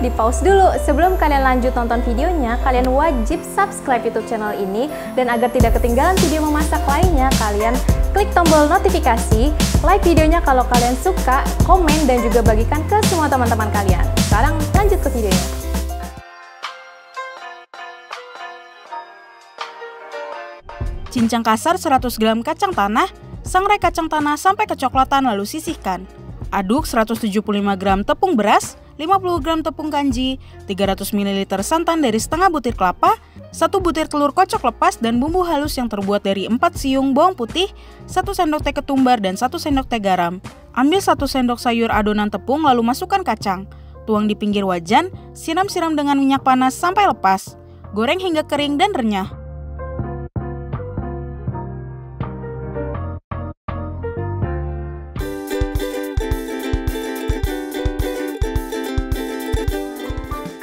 di pause dulu. Sebelum kalian lanjut nonton videonya, kalian wajib subscribe YouTube channel ini. Dan agar tidak ketinggalan video memasak lainnya, kalian klik tombol notifikasi, like videonya kalau kalian suka, komen, dan juga bagikan ke semua teman-teman kalian. Sekarang lanjut ke videonya. Cincang kasar 100 gram kacang tanah, sangrai kacang tanah sampai kecoklatan lalu sisihkan. Aduk 175 gram tepung beras, 50 gram tepung kanji, 300 ml santan dari setengah butir kelapa, 1 butir telur kocok lepas dan bumbu halus yang terbuat dari 4 siung bawang putih, 1 sendok teh ketumbar dan 1 sendok teh garam. Ambil 1 sendok sayur adonan tepung lalu masukkan kacang. Tuang di pinggir wajan, siram-siram dengan minyak panas sampai lepas. Goreng hingga kering dan renyah.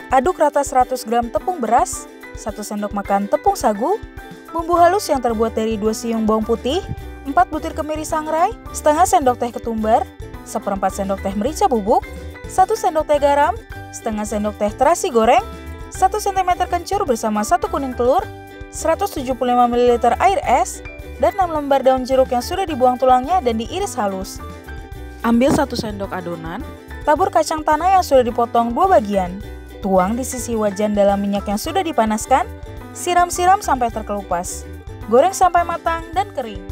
Aduk rata 100 gram tepung beras, 1 sendok makan tepung sagu, bumbu halus yang terbuat dari 2 siung bawang putih, 4 butir kemiri sangrai, setengah sendok teh ketumbar, seperempat sendok teh merica bubuk, 1 sendok teh garam, setengah sendok teh terasi goreng, 1 cm kencur bersama 1 kuning telur, 175 ml air es, dan 6 lembar daun jeruk yang sudah dibuang tulangnya dan diiris halus. Ambil 1 sendok adonan, tabur kacang tanah yang sudah dipotong dua bagian. Tuang di sisi wajan dalam minyak yang sudah dipanaskan, siram-siram sampai terkelupas. Goreng sampai matang dan kering.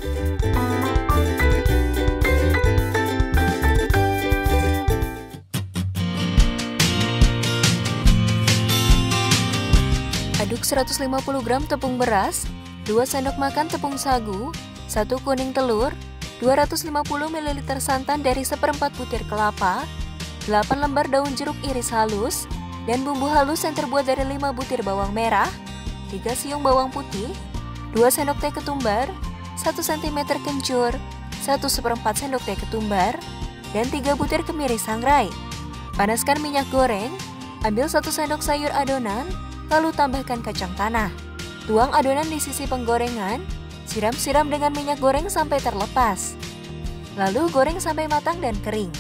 Aduk 150 gram tepung beras, 2 sendok makan tepung sagu, 1 kuning telur, 250 ml santan dari seperempat butir kelapa, 8 lembar daun jeruk iris halus, dan bumbu halus yang terbuat dari 5 butir bawang merah, 3 siung bawang putih, 2 sendok teh ketumbar, 1 cm kencur, 1 seperempat sendok teh ketumbar, dan 3 butir kemiri sangrai. Panaskan minyak goreng, ambil 1 sendok sayur adonan, lalu tambahkan kacang tanah. Tuang adonan di sisi penggorengan, siram-siram dengan minyak goreng sampai terlepas. Lalu goreng sampai matang dan kering.